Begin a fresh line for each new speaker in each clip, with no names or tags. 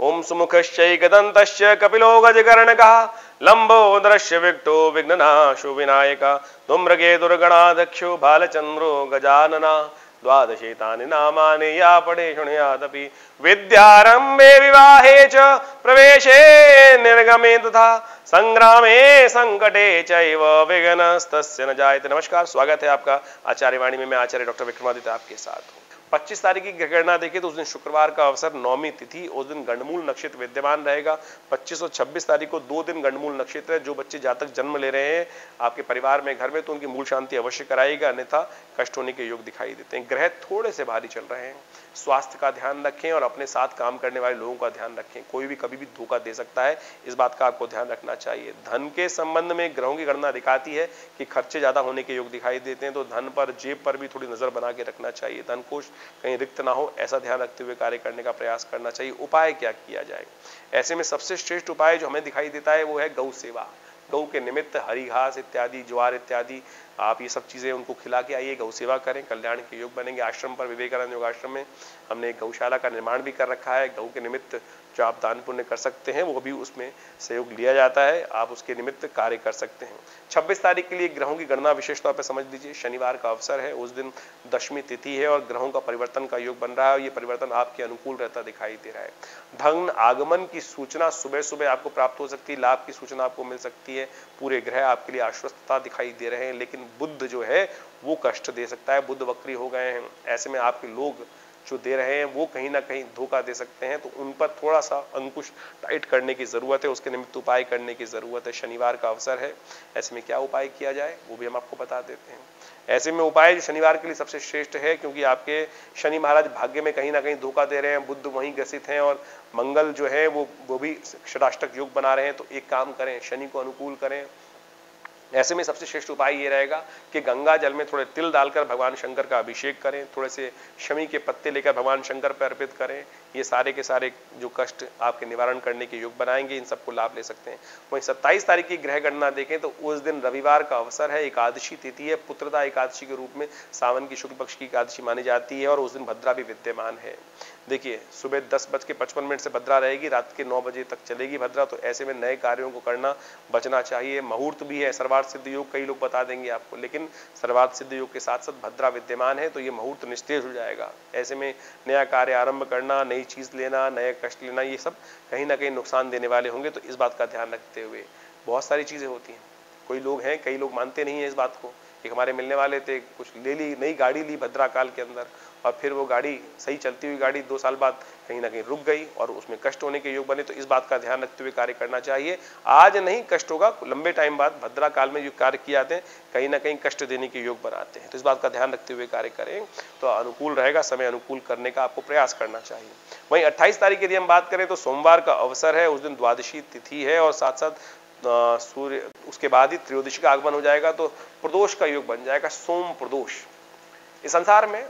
ओम सुमुखश्चैकदन्तश्च कपिलो गजकर्णकः लम्बोदरस्य Victo विघ्ननाशो Vinayak, धूम्रगे दुर्गणाध्यक्षो बालचन्द्रो Gajanana, द्वादशेतानि नामानि या पठे शृणुयादपि। विद्यारम्भे विवाहे च प्रवेशे निर्गमे तथा संग्रामे संकटे चैव विघ्नस्तस्य न जायते। नमस्कार, स्वागत है आपका। आचार्यवाणी में मैं आचार्य डॉक्टर विक्रमादित्य आपके साथ हूँ। 25 तारीख की गणना देखिए तो उस दिन शुक्रवार का अवसर नौमी तिथि, उस दिन गंडमूल नक्षत्र विद्यमान रहेगा। 25 और 26 तारीख को दो दिन गंडमूल नक्षत्र है, जो बच्चे जातक जन्म ले रहे हैं। आपके परिवार में, घर में तो उनकी मूल शांति अवश्य कराएगा अन्यथा कष्ट होने के योग दिखाई देते हैं। ग्रह थोड़े से भारी चल रहे हैं। स्वास्थ्य का ध्यान रखें और अपने साथ काम करने वाले लोगों का ध्यान रखें। कोई भी कभी भी धोखा दे सकता है। इस बात का आपको ध्यान रखना चाहिए। धन के संबंध में ग्रहों की गणना दिखाती है कि खर्चे ज़्यादा होने के योग दिखाई देते हैं तो धन पर, जेब पर भी थोड़ी नज़र बना के रखना चाहिए। धन कोष कहीं रिक्त ना हो, ऐसा ध्यान रखते हुए कार्य करने का प्रयास करना चाहिए। उपाय क्या किया जाए? ऐसे में सबसे श्रेष्ठ उपाय जो हमें दिखाई देता है, वो है गौ सेवा। गौ के निमित्त, हरी घास इत्यादि, ज्वार इत्यादि, आप ये सब चीज़ें उनको खिला के आइए, गौ सेवा करें, कल्याण के योग बनेंगे, आश्रम पर, विवेकानंद योग आश्रम में हमने एक गौशाला का निर्माण भी कर रखा है, गौ के निमित्त जो आप दान पुण्य कर सकते हैं, वो भी उसमें सहयोग लिया जाता है, आप उसके निमित्त कार्य कर सकते हैं। 26 तारीख के लिए ग्रहों की गणना विशेष तौर पर समझ लीजिए, शनिवार का अवसर है, उस दिन दशमी तिथि है और ग्रहों का परिवर्तन का योग बन रहा है ये परिवर्तन आपके अनुकूल रहता दिखाई दे रहा है। धन आगमन की सूचना सुबह सुबह आपको प्राप्त हो सकती है, लाभ की सूचना आपको मिल सकती है, पूरे ग्रह आपके लिए आश्वस्तता दिखाई दे रहे हैं, लेकिन बुद्ध जो है, वो कष्ट दे सकता है, बुद्ध वक्री हो गए हैं। ऐसे में आपके लोग जो दे रहे हैं, वो कहीं ना कहीं धोखा दे सकते हैं। तो उन पर थोड़ा सा अंकुश टाइट करने की ज़रूरत है, उसके निमित्त उपाय करने की ज़रूरत है। शनिवार का अवसर है, ऐसे में क्या उपाय किया जाए, वो भी हम आपको बता देते हैं। ऐसे में उपाय जो शनिवार के लिए सबसे श्रेष्ठ है, क्योंकि आपके शनि महाराज भाग्य में कहीं ना कहीं धोखा दे रहे हैं, बुद्ध वहीं ग्रसित हैं और मंगल जो है, वो वो भी षडाष्टक योग बना रहे हैं। तो एक काम करें, शनि को अनुकूल करें ऐसे में सबसे श्रेष्ठ उपाय ये रहेगा कि गंगा जल में थोड़े तिल डालकर भगवान शंकर का अभिषेक करें, थोड़े से शमी के पत्ते लेकर भगवान शंकर पर अर्पित करें। ये सारे के सारे जो कष्ट आपके निवारण करने के योग बनाएँगे, इन सबको लाभ ले सकते हैं। वहीं सत्ताईस तारीख की ग्रह गणना देखें तो उस दिन रविवार का अवसर है, एकादशी तिथि है। पुत्रता एकादशी के रूप में सावन की शुक्ल पक्ष की एकादशी मानी जाती है और उस दिन भद्रा भी विद्यमान है। देखिए, सुबह दस बज के पचपन मिनट से भद्रा रहेगी, रात के नौ बजे तक चलेगी भद्रा। तो ऐसे में नए कार्यों को करना, बचना चाहिए। मुहूर्त भी है सर्वार्थ सिद्ध योग कई लोग बता देंगे आपको, लेकिन सर्वार्थ सिद्ध योग के साथ साथ भद्रा विद्यमान है तो ये मुहूर्त निस्तेज हो जाएगा। ऐसे में नया कार्य आरंभ करना, नई चीज़ लेना नए कष्ट लेना, ये सब कहीं ना कहीं नुकसान देने वाले होंगे तो इस बात का ध्यान रखते हुए बहुत सारी चीज़ें होती हैं। कोई लोग हैं, कई लोग मानते नहीं है इस बात को एक हमारे मिलने वाले थे, कुछ ले ली, नई गाड़ी ली भद्रा काल के अंदर, और फिर वो गाड़ी, सही चलती हुई गाड़ी दो साल बाद कहीं ना कहीं रुक गई, और उसमें कष्ट होने के योग बने। तो इस बात का ध्यान रखते हुए कार्य करना चाहिए। आज नहीं, कष्ट होगा, लंबे टाइम बाद भद्रा काल में जो कार्य किए जाते हैं, कहीं ना कहीं कष्ट देने के योग बनाते हैं। तो इस बात का ध्यान रखते हुए कार्य करें। तो अनुकूल रहेगा, समय अनुकूल करने का आपको प्रयास करना चाहिए। वहीं अट्ठाईस तारीख यदि हम बात करें तो सोमवार का अवसर है, उस दिन द्वादशी तिथि है, और साथ साथ सूर्य, उसके बाद ही त्रयोदशी का आगमन हो जाएगा तो प्रदोष का योग बन जाएगा, सोम प्रदोष। इस संसार में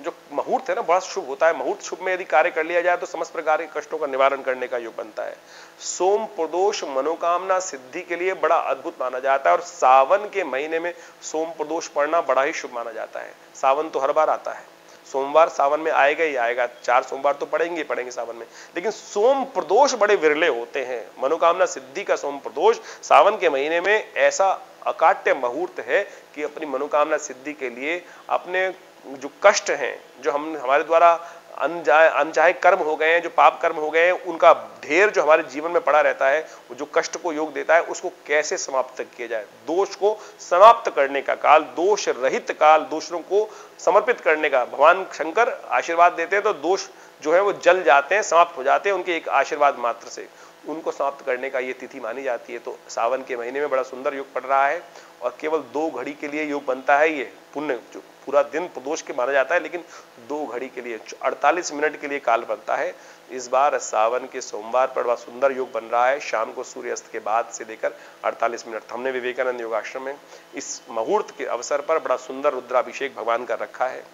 जो मुहूर्त है ना, बड़ा शुभ होता है। मुहूर्त शुभ में यदि कार्य कर लिया जाए तो समस्त प्रकार के कष्टों का निवारण करने का योग बनता है। सोम प्रदोष मनोकामना सिद्धि के लिए बड़ा अद्भुत माना जाता है और सावन के महीने में सोम प्रदोष पढ़ना बड़ा ही शुभ माना जाता है। सावन तो हर बार आता है। सोमवार सावन में आएगा ही आएगा? चार सोमवार तो पड़ेंगे ही पड़ेंगे सावन में। लेकिन सोम प्रदोष बड़े विरले होते हैं। मनोकामना सिद्धि का सोम प्रदोष सावन के महीने में ऐसा अकाट्य मुहूर्त है कि अपनी मनोकामना सिद्धि के लिए अपने जो कष्ट हैं, जो हम, हमारे द्वारा अनचाहे कर्म हो गए हैं, जो पाप कर्म हो गए हैं, उनका ढेर जो हमारे जीवन में पड़ा रहता है, वो जो कष्ट को योग देता है, उसको कैसे समाप्त किया जाए? दोष को समाप्त करने का काल, दोष रहित काल दूसरों को समर्पित करने का। भगवान शंकर आशीर्वाद देते हैं तो दोष जो है वो जल जाते हैं, समाप्त हो जाते हैं, उनके एक आशीर्वाद मात्र से। उनको समाप्त करने का ये तिथि मानी जाती है। तो सावन के महीने में बड़ा सुंदर योग पड़ रहा है और केवल दो घड़ी के लिए योग बनता है ये पुण्य, जो पूरा दिन प्रदोष के माना जाता है, लेकिन दो घड़ी के लिए 48 मिनट के लिए काल बनता है। इस बार सावन के सोमवार पर बड़ा सुंदर योग बन रहा है। शाम को सूर्यास्त के बाद से लेकर 48 मिनट, हमने विवेकानंद योगाश्रम में इस मुहूर्त के अवसर पर बड़ा सुंदर रुद्राभिषेक भगवान का रखा है।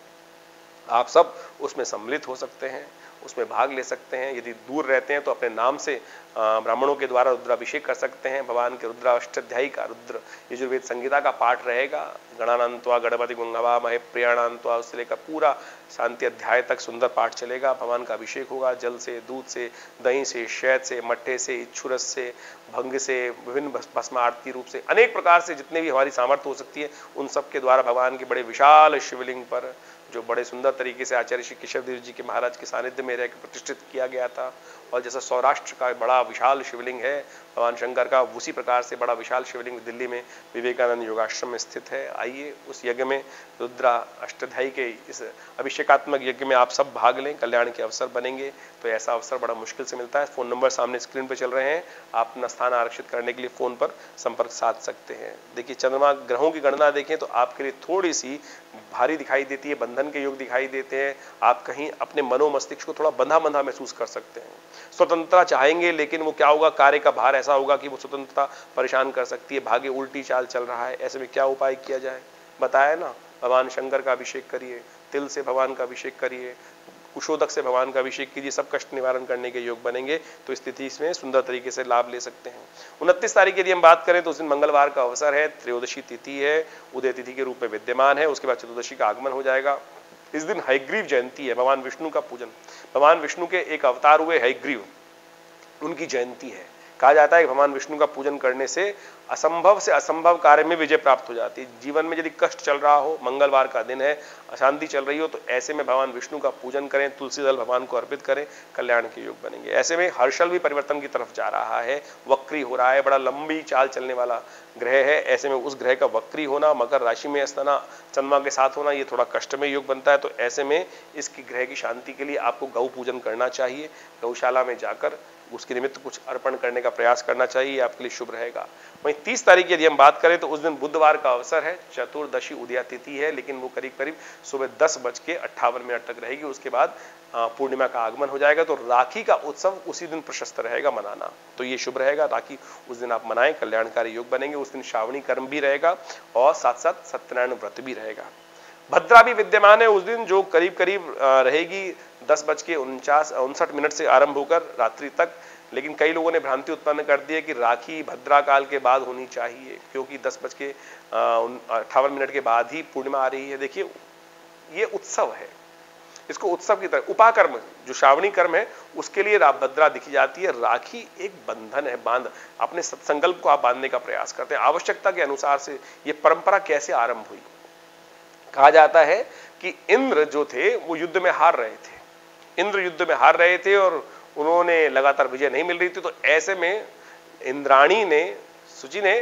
आप सब उसमें सम्मिलित हो सकते हैं, उसमें भाग ले सकते हैं। यदि दूर रहते हैं तो अपने नाम से ब्राह्मणों के द्वारा रुद्राभिषेक कर सकते हैं। भगवान के रुद्राष्टाध्यायी का रुद्र यजुर्वेद संगीता का पाठ रहेगा। गणानंतवा गणपति गुंगवा महे प्रियाणांतवा उससे लेकर पूरा शांति अध्याय तक सुंदर पाठ चलेगा। भगवान का अभिषेक होगा। जल से, दूध से, दही से शैद से, मट्ठे से, इच्छुरस से, भंग से, विभिन्न भस्म आरती रूप से, अनेक प्रकार से जितने भी हमारी सामर्थ्य हो सकती है, उन सब के द्वारा भगवान के बड़े विशाल शिवलिंग पर जो बड़े सुंदर तरीके से आचार्य श्री केशव देव जी के महाराज के सानिध्य में रहकर प्रतिष्ठित किया गया था और जैसा सौराष्ट्र का बड़ा विशाल शिवलिंग है, भगवान शंकर का उसी प्रकार से बड़ा विशाल शिवलिंग दिल्ली में विवेकानंद योगाश्रम में स्थित है। आइए उस यज्ञ में रुद्रा अष्टध्यायी के इस अभिषेकात्मक यज्ञ में आप सब भाग लें, कल्याण के अवसर बनेंगे तो ऐसा अवसर बड़ा मुश्किल से मिलता है। फ़ोन नंबर सामने स्क्रीन पर चल रहे हैं। आप अपना स्थान आरक्षित करने के लिए फ़ोन पर संपर्क साध सकते हैं। देखिए, चंद्रमा ग्रहों की गणना देखें तो आपके लिए थोड़ी सी भारी दिखाई देती है, बंधन के योग दिखाई देते हैं। आप कहीं अपने मनोमस्तिष्क को थोड़ा बंधा बंधा महसूस कर सकते हैं। स्वतंत्रता चाहेंगे, लेकिन वो क्या होगा? कार्य का भार ऐसा होगा कि वो स्वतंत्रता परेशान कर सकती है। भाग्य उल्टी चाल चल रहा है। ऐसे में क्या उपाय किया जाए? बताया ना? भगवान शंकर का अभिषेक करिए, तिल से भगवान का अभिषेक करिए, कुशोदक से भगवान का अभिषेक कीजिए, सब कष्ट निवारण करने के योग बनेंगे तो स्थिति इसमें सुंदर तरीके से लाभ ले सकते हैं। उनतीस तारीख यदि हम बात करें तो उस दिन मंगलवार का अवसर है, त्रयोदशी तिथि है, उदय तिथि के रूप में विद्यमान है, उसके बाद चतुर्दशी का आगमन हो जाएगा। इस दिन हैग्रीव जयंती है, भगवान विष्णु का पूजन। भगवान विष्णु के एक अवतार हुए हैग्रीव उनकी जयंती है। कहा जाता है कि भगवान विष्णु का पूजन करने से असंभव से असंभव कार्य में विजय प्राप्त हो जाती है। जीवन में यदि कष्ट चल रहा हो, मंगलवार का दिन है, अशांति चल रही हो तो ऐसे में भगवान विष्णु का पूजन करें, तुलसी दल भगवान को अर्पित करें, कल्याण के योग बनेंगे। ऐसे में हर्षल भी परिवर्तन की तरफ़ जा रहा है। वक्री हो रहा है, बड़ा लंबी चाल चलने वाला ग्रह है। ऐसे में उस ग्रह का वक्री होना, मकर राशि में स्तना चंद्रमा के साथ होना, ये थोड़ा कष्ट में योग बनता है। तो ऐसे में इसकी ग्रह की शांति के लिए आपको गौ पूजन करना चाहिए। गौशाला में जाकर उसके निमित्त कुछ अर्पण करने का प्रयास करना चाहिए आपके लिए शुभ रहेगा। वहीं तीस तारीख यदि हम बात करें तो उस दिन बुधवार का अवसर है, चतुर्दशी उदया तिथि है, लेकिन वो करीब करीब सुबह दस बज के अट्ठावन मिनट तक रहेगी। उसके बाद पूर्णिमा का आगमन हो जाएगा तो राखी का उत्सव उसी दिन प्रशस्त रहेगा मनाना। तो ये शुभ रहेगा राखी उस दिन आप मनाएँ, कल्याणकारी योग बनेंगे, उस दिन श्रावणी कर्म भी रहेगा और साथ साथ सत्यनारायण व्रत भी रहेगा। भद्रा भी विद्यमान है उस दिन, जो करीब करीब रहेगी दस बज के उनचास, उनसठ मिनट से आरंभ होकर रात्रि तक, लेकिन कई लोगों ने भ्रांति उत्पन्न कर दी है कि राखी भद्रा काल के बाद होनी चाहिए, क्योंकि दस बज के अट्ठावन मिनट के बाद ही पूर्णिमा आ रही है। देखिए, ये उत्सव है। इसको उत्सव की तरह, उपाकर्म, जो श्रावणी कर्म है, उसके लिए भद्रा दिखी जाती है। राखी एक बंधन है, बाँध। अपने सत्संकल्प को आप बांधने का प्रयास करते हैं। आवश्यकता के अनुसार से ये परंपरा कैसे आरंभ हुई? कहा जाता है कि इंद्र जो थे, वो युद्ध में हार रहे थे। इंद्र युद्ध में हार रहे थे और उन्होंने लगातार विजय नहीं मिल रही थी तो ऐसे में इंद्राणी ने सुचि ने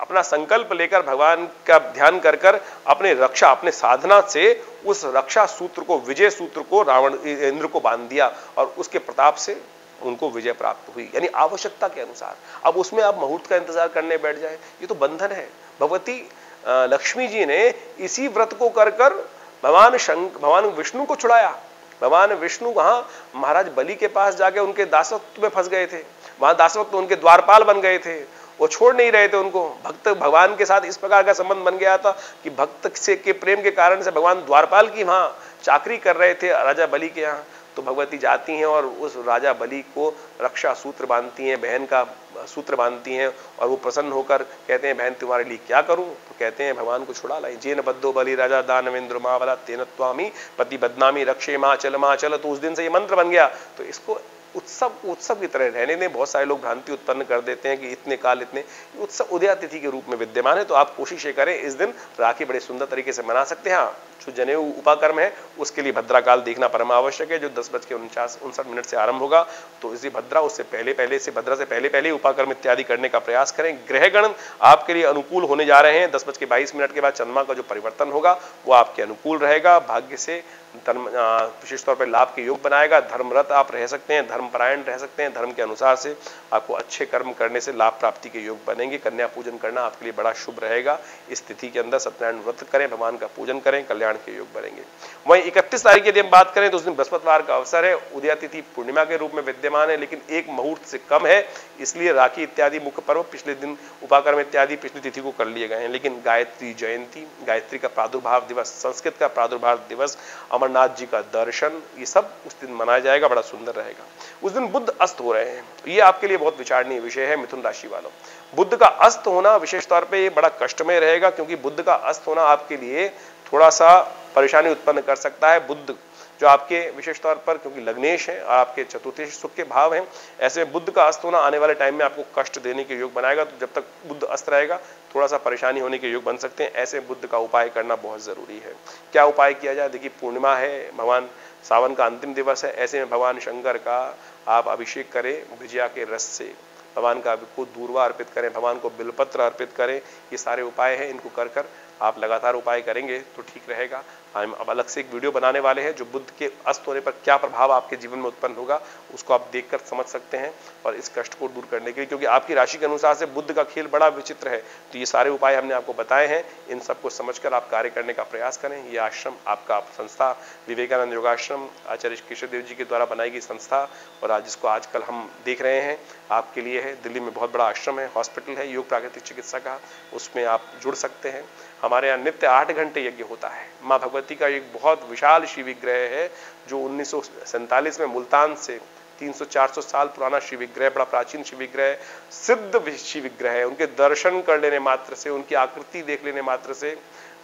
अपना संकल्प लेकर भगवान का ध्यान कर कर अपने रक्षा, अपने साधना से उस रक्षा सूत्र को, विजय सूत्र को, रावण इंद्र को बाँध दिया और उसके प्रताप से उनको विजय प्राप्त हुई। यानी आवश्यकता के अनुसार। अब उसमें आप मुहूर्त का इंतज़ार करने बैठ जाए, ये तो बंधन है। भगवती लक्ष्मी जी ने इसी व्रत को कर कर भगवान शंक भगवान विष्णु को छुड़ाया। भगवान विष्णु वहाँ महाराज बलि के पास जाके उनके दासत्व में फंस गए थे। वहाँ दासत्व उनके द्वारपाल बन गए थे। वो छोड़ नहीं रहे थे उनको। भक्त भगवान के साथ इस प्रकार का संबंध बन गया था कि भक्त से के प्रेम के कारण से भगवान द्वारपाल की वहाँ चाकरी कर रहे थे राजा बलि के यहाँ। तो भगवती जाती हैं और उस राजा बलि को रक्षा सूत्र बांधती हैं, बहन का सूत्र बांधती हैं और वो प्रसन्न होकर कहते हैं, बहन, तुम्हारे लिए क्या करूँ? तो कहते हैं, भगवान को छुड़ा लाई। जेन बद्धो बलि, राजा दानवेंद्र, मावला तेन त्वामी पति बदनामी, रक्षे माँ चल माँ चल तो उस दिन से ये मंत्र बन गया। तो इसको उत्सव उत्सव की तरह रहने दें। बहुत सारे लोग भ्रांति उत्पन्न कर देते हैं कि इतने काल, इतने उत्सव, उदया तिथि के रूप में विद्यमान है तो आप कोशिश ये करें, इस दिन राखी बड़े सुंदर तरीके से मना सकते हैं। हाँ जो जनेऊ उपाकर्म है, उसके लिए भद्रा काल देखना परम आवश्यक है, जो दस बज के उनचास, उनसठ मिनट से आरंभ होगा। तो इसी भद्रा, उससे पहले पहले से भद्रा से पहले पहले उपाकर्म इत्यादि करने का प्रयास करें। ग्रहगण आपके लिए अनुकूल होने जा रहे हैं। दस बज के बाईस मिनट के बाद चंद्रमा का जो परिवर्तन होगा, वो आपके अनुकूल रहेगा। भाग्य से विशेष तौर पर लाभ के योग बनाएगा, धर्मरत आप रह सकते हैं, धर्मपरायण रह सकते हैं, धर्म के अनुसार से आपको अच्छे कर्म करने से लाभ प्राप्ति के योग बनेंगे। कन्या पूजन करना आपके लिए बड़ा शुभ रहेगा। इस तिथि के अंदर सत्यनारायण व्रत करें, भगवान का पूजन करें, कल्याण के योग बनेंगे। वहीं इकतीस तारीख यदि हम बात करें तो उस दिन बृहस्पतिवार का अवसर है। उदया तिथि पूर्णिमा के रूप में विद्यमान है, लेकिन एक मुहूर्त से कम है। इसलिए राखी इत्यादि मुख्य पर्व पिछले दिन उपाकर्म इत्यादि पिछली तिथि को कर लिए गए हैं। लेकिन गायत्री जयंती, गायत्री का प्रादुर्भाव दिवस, संस्कृत का प्रादुर्भाव दिवस अमरनाथ जी का दर्शन, ये सब उस दिन मनाया जाएगा, बड़ा सुंदर रहेगा। उस दिन बुद्ध अस्त हो रहे हैं। ये आपके लिए बहुत विचारणीय विषय है, मिथुन राशि वालों। बुद्ध का अस्त होना विशेष तौर पर यह बड़ा कष्टमय रहेगा, क्योंकि बुद्ध का अस्त होना आपके लिए थोड़ा सा परेशानी उत्पन्न कर सकता है। बुद्ध जो आपके विशेष तौर पर, क्योंकि लग्नेश है, और आपके चतुर्थेश सुख के भाव हैं, ऐसे बुद्ध का अस्त होना आने वाले टाइम में आपको कष्ट देने के योग बनाएगा। तो जब तक बुद्ध अस्त रहेगा थोड़ा सा परेशानी होने के योग बन सकते हैं। ऐसे बुद्ध का उपाय करना बहुत ज़रूरी है। क्या उपाय किया जाए? देखिए, पूर्णिमा है, भगवान सावन का अंतिम दिवस है। ऐसे में भगवान शंकर का आप अभिषेक करें, विजया के रस से। भगवान का को दूरवा अर्पित करें, भगवान को बिलपत्र अर्पित करें। ये सारे उपाय हैं इनको कर कर आप लगातार उपाय करेंगे तो ठीक रहेगा। हम अब अलग से एक वीडियो बनाने वाले हैं जो बुद्ध के अस्त होने पर क्या प्रभाव आपके जीवन में उत्पन्न होगा, उसको आप देखकर समझ सकते हैं और इस कष्ट को दूर करने के लिए, क्योंकि आपकी राशि के अनुसार से बुद्ध का खेल बड़ा विचित्र है। तो ये सारे उपाय हमने आपको बताए हैं। इन सबको समझकर आप कार्य करने का प्रयास करें। ये आश्रम आपका संस्था, विवेकानंद योगाश्रम, आचार्य किशोर देव जी के द्वारा बनाई गई संस्था और आज जिसको आजकल हम देख रहे हैं। आपके लिए है। दिल्ली में बहुत बड़ा आश्रम है, हॉस्पिटल है, योग प्राकृतिक चिकित्सा का, उसमें आप जुड़ सकते हैं। हमारे यहाँ नित्य आठ घंटे यज्ञ होता है। माँ भगवती का एक बहुत विशाल शिव विग्रह है, जो उन्नीस में मुल्तान से 300-400 साल पुराना शिव विग्रह, बड़ा प्राचीन शिव विग्रह, सिद्ध शिव विग्रह है। उनके दर्शन कर लेने मात्र से, उनकी आकृति देख लेने मात्र से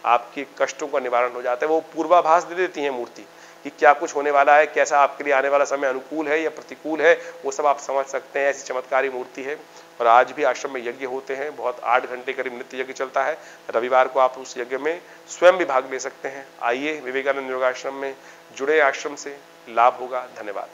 आपके कष्टों का निवारण हो जाता है। वो पूर्वाभास दे देती है मूर्ति। कि क्या कुछ होने वाला है, कैसा आपके लिए आने वाला समय अनुकूल है या प्रतिकूल है, वो सब आप समझ सकते हैं, ऐसी चमत्कारी मूर्ति है। और आज भी आश्रम में यज्ञ होते हैं, बहुत आठ घंटे करीब नित्य यज्ञ चलता है। रविवार को आप उस यज्ञ में स्वयं भी भाग ले सकते हैं। आइए विवेकानंद योगाश्रम में जुड़े आश्रम से, लाभ होगा, धन्यवाद।